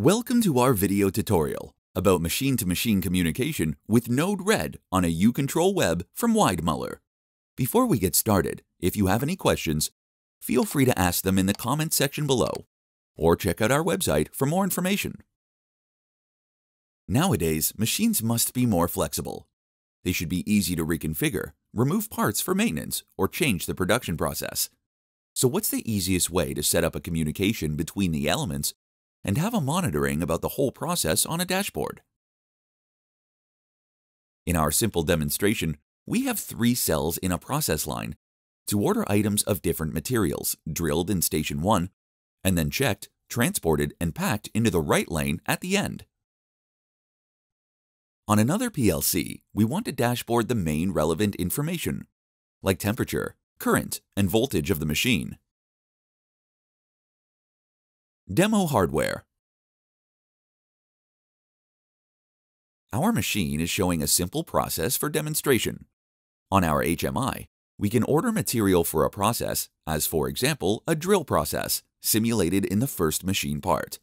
Welcome to our video tutorial about machine-to-machine communication with Node-RED on a uControl web from Weidmuller. Before we get started, if you have any questions, feel free to ask them in the comments section below or check out our website for more information. Nowadays, machines must be more flexible. They should be easy to reconfigure, remove parts for maintenance, or change the production process. So what's the easiest way to set up a communication between the elements and have a monitoring about the whole process on a dashboard. In our simple demonstration, we have three cells in a process line to order items of different materials drilled in station 1 and then checked, transported, and packed into the right lane at the end. On another PLC, we want to dashboard the main relevant information, like temperature, current, and voltage of the machine. Demo hardware. Our machine is showing a simple process for demonstration. On our HMI, we can order material for a process, as for example, a drill process, simulated in the first machine part.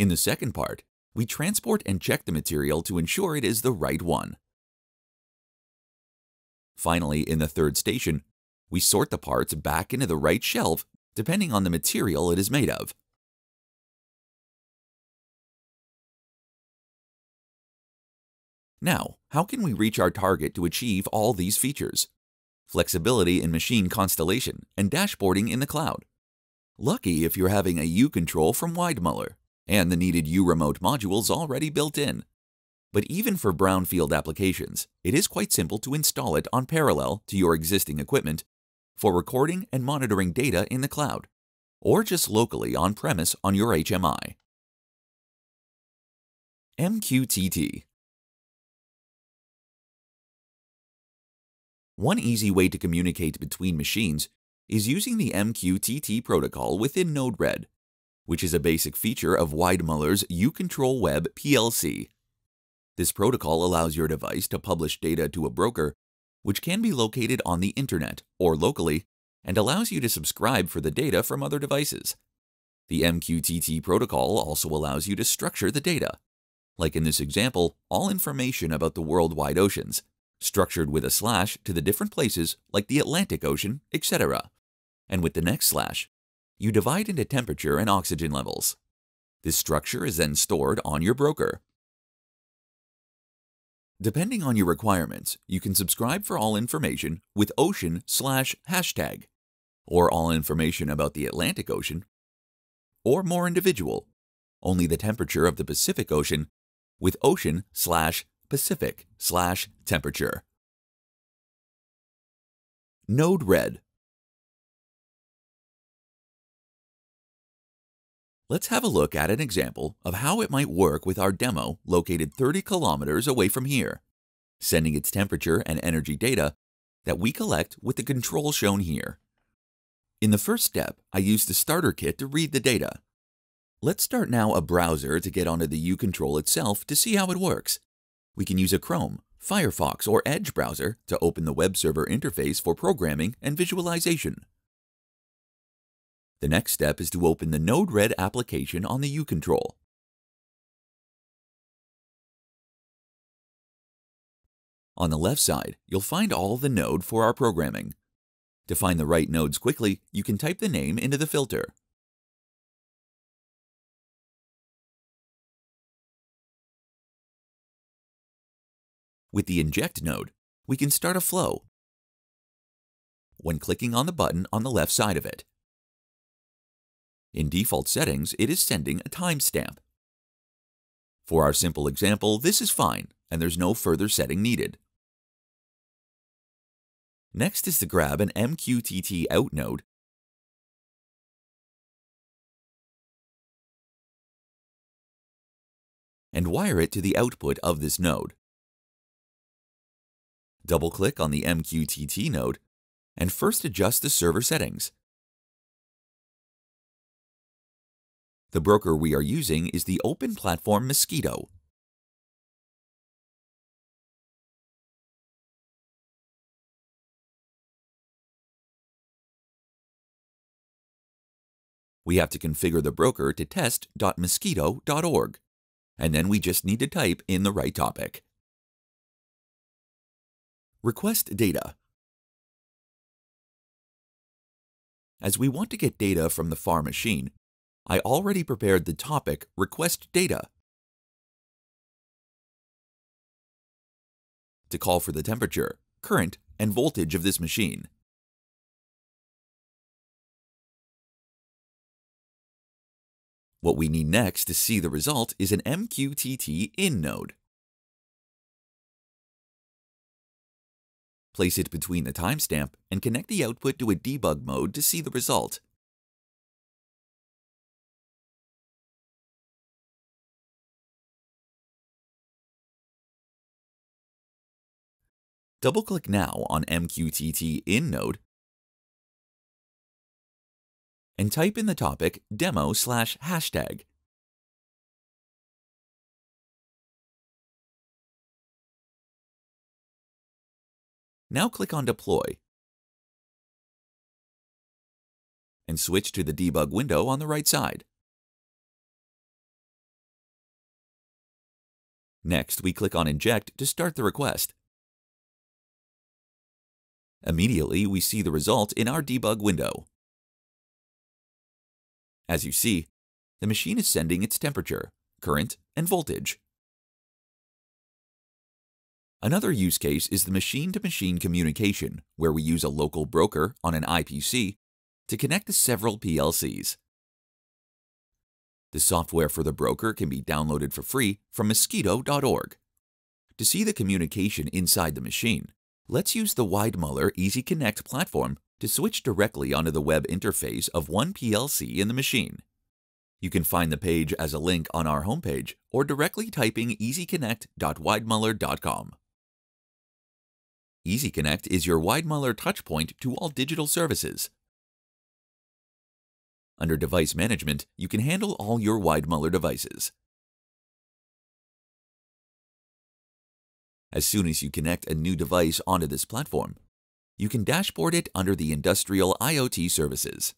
In the second part, we transport and check the material to ensure it is the right one. Finally, in the third station, we sort the parts back into the right shelf depending on the material it is made of. Now, how can we reach our target to achieve all these features? Flexibility in machine constellation and dashboarding in the cloud. Lucky if you're having a U control from Weidmuller and the needed uRemote modules already built in. But even for brownfield applications, it is quite simple to install it on parallel to your existing equipment for recording and monitoring data in the cloud, or just locally on-premise on your HMI. MQTT One easy way to communicate between machines is using the MQTT protocol within Node-RED, which is a basic feature of Weidmuller's uControl Web PLC. This protocol allows your device to publish data to a broker, which can be located on the internet or locally, and allows you to subscribe for the data from other devices. The MQTT protocol also allows you to structure the data. Like in this example, all information about the worldwide oceans, structured with a slash to the different places like the Atlantic Ocean, etc. And with the next slash, you divide into temperature and oxygen levels. This structure is then stored on your broker. Depending on your requirements, you can subscribe for all information with ocean slash hashtag, or all information about the Atlantic Ocean, or more individual, only the temperature of the Pacific Ocean with ocean slash Pacific slash temperature. Node-RED Let's have a look at an example of how it might work with our demo located 30 kilometers away from here, sending its temperature and energy data that we collect with the control shown here. In the first step, I use the starter kit to read the data. Let's start now a browser to get onto the uControl itself to see how it works. We can use a Chrome, Firefox, or Edge browser to open the web server interface for programming and visualization. The next step is to open the Node-RED application on the U-Control. On the left side, you'll find all the node for our programming. To find the right nodes quickly, you can type the name into the filter. With the Inject node, we can start a flow when clicking on the button on the left side of it. In default settings, it is sending a timestamp. For our simple example, this is fine, and there's no further setting needed. Next is to grab an MQTT out node and wire it to the output of this node. Double-click on the MQTT node and first adjust the server settings. The broker we are using is the Open Platform Mosquitto. We have to configure the broker to test.mosquitto.org, and then we just need to type in the right topic. Request data. As we want to get data from the FAR machine, I already prepared the topic Request Data. To call for the temperature, current, and voltage of this machine. What we need next to see the result is an MQTT in node. Place it between the timestamp and connect the output to a debug mode to see the result. Double-click now on MQTT in node and type in the topic demo slash hashtag. Now click on Deploy and switch to the debug window on the right side. Next, we click on Inject to start the request. Immediately, we see the result in our debug window. As you see, the machine is sending its temperature, current, and voltage. Another use case is the machine-to-machine -machine communication, where we use a local broker on an IPC to connect to several PLCs. The software for the broker can be downloaded for free from mosquitto.org. To see the communication inside the machine, let's use the Weidmuller Easy Connect platform to switch directly onto the web interface of one PLC in the machine. You can find the page as a link on our homepage or directly typing easyconnect.weidmuller.com. EasyConnect is your Weidmuller touchpoint to all digital services. Under Device Management, you can handle all your Weidmuller devices. As soon as you connect a new device onto this platform, you can dashboard it under the Industrial IoT services.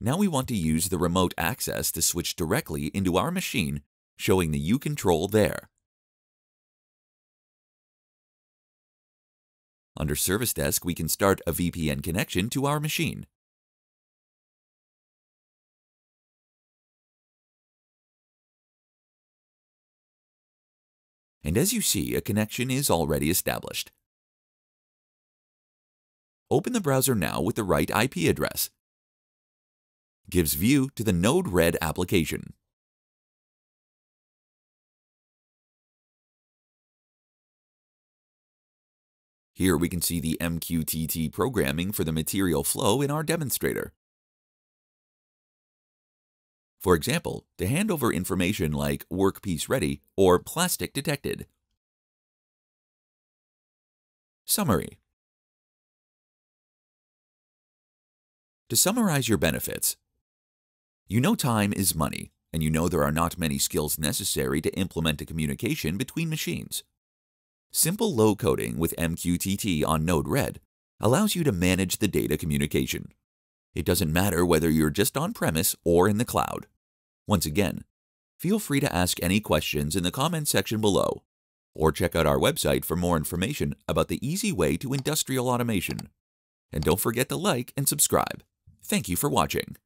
Now we want to use the remote access to switch directly into our machine, showing the U-Control there. Under Service Desk, we can start a VPN connection to our machine. And as you see, a connection is already established. Open the browser now with the right IP address. Gives view to the Node-RED application. Here we can see the MQTT programming for the material flow in our demonstrator. For example, to hand over information like workpiece ready or plastic detected. Summary To summarize your benefits, you know time is money, and you know there are not many skills necessary to implement a communication between machines. Simple low coding with MQTT on Node-RED allows you to manage the data communication. It doesn't matter whether you're just on-premise or in the cloud. Once again, feel free to ask any questions in the comments section below, or check out our website for more information about the easy way to industrial automation. And don't forget to like and subscribe. Thank you for watching.